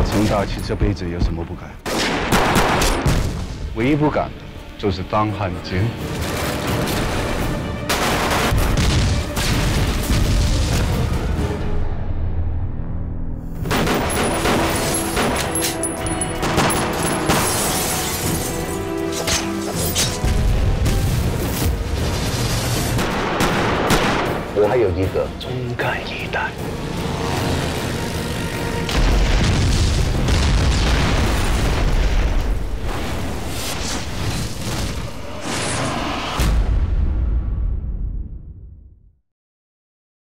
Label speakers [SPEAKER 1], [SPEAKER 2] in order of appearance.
[SPEAKER 1] 我陈大奇这辈子有什么不敢？唯一不敢的就是当汉奸。
[SPEAKER 2] 我还有一个忠肝义胆。